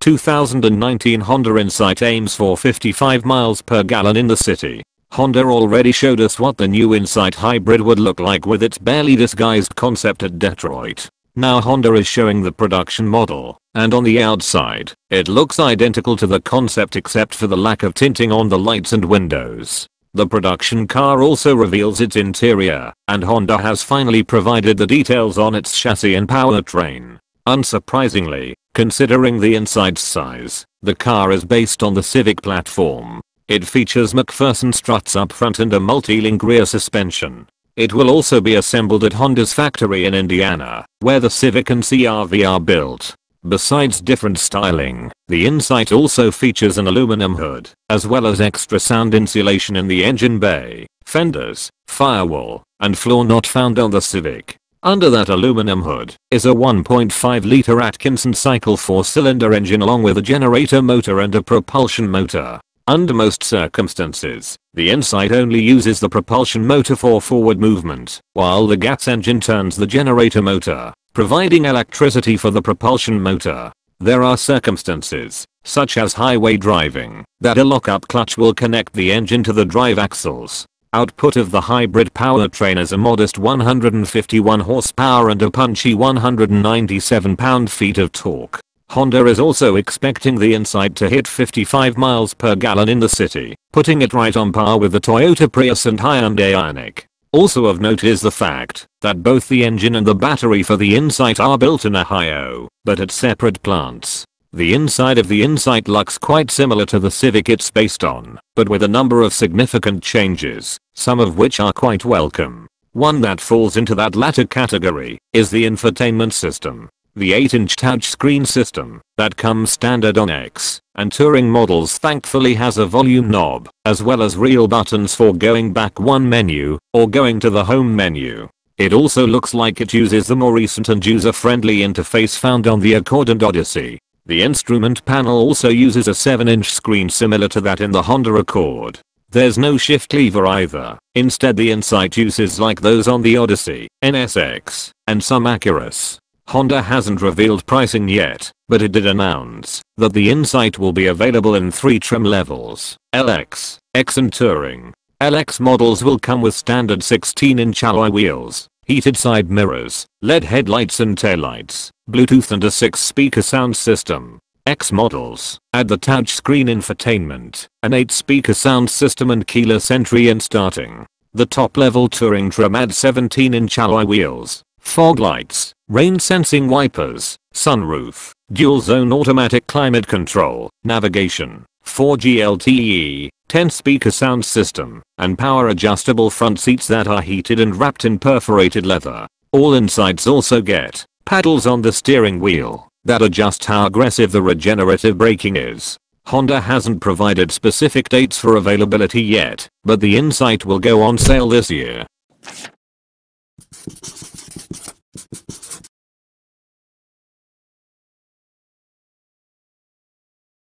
2019 Honda Insight aims for 55 miles per gallon in the city. Honda already showed us what the new Insight Hybrid would look like with its barely disguised concept at Detroit. Now Honda is showing the production model, and on the outside, it looks identical to the concept except for the lack of tinting on the lights and windows. The production car also reveals its interior, and Honda has finally provided the details on its chassis and powertrain. Unsurprisingly, considering the Insight's size, the car is based on the Civic platform. It features MacPherson struts up front and a multi-link rear suspension. It will also be assembled at Honda's factory in Indiana, where the Civic and CRV are built. Besides different styling, the Insight also features an aluminum hood, as well as extra sound insulation in the engine bay, fenders, firewall, and floor not found on the Civic. Under that aluminum hood is a 1.5 litre Atkinson cycle 4 cylinder engine along with a generator motor and a propulsion motor. Under most circumstances, the Insight only uses the propulsion motor for forward movement, while the gas engine turns the generator motor providing electricity for the propulsion motor. There are circumstances, such as highway driving, that a lockup clutch will connect the engine to the drive axles. Output of the hybrid powertrain is a modest 151 horsepower and a punchy 197 pound-feet of torque. Honda is also expecting the Insight to hit 55 miles per gallon in the city, putting it right on par with the Toyota Prius and Hyundai Ioniq. Also of note is the fact that both the engine and the battery for the Insight are built in Ohio, but at separate plants. The inside of the Insight looks quite similar to the Civic it's based on, but with a number of significant changes, some of which are quite welcome. One that falls into that latter category is the infotainment system. The 8-inch touchscreen system that comes standard on EX and Touring models thankfully has a volume knob, as well as real buttons for going back one menu or going to the home menu. It also looks like it uses the more recent and user-friendly interface found on the Accord and Odyssey. The instrument panel also uses a 7-inch screen similar to that in the Honda Accord. There's no shift lever either. Instead the Insight uses like those on the Odyssey, NSX, and some Acuras. Honda hasn't revealed pricing yet, but it did announce that the Insight will be available in three trim levels, LX, EX and Touring. LX models will come with standard 16-inch alloy wheels, heated side mirrors, LED headlights and taillights, Bluetooth and a 6-speaker sound system. EX models add the touchscreen infotainment, an 8-speaker sound system and keyless entry and starting. The top-level Touring trim adds 17-inch alloy wheels, fog lights, rain sensing wipers, sunroof, dual zone automatic climate control, navigation, 4G LTE, 10 speaker sound system, and power adjustable front seats that are heated and wrapped in perforated leather. All Insights also get paddles on the steering wheel that adjust how aggressive the regenerative braking is. Honda hasn't provided specific dates for availability yet, but the Insight will go on sale this year.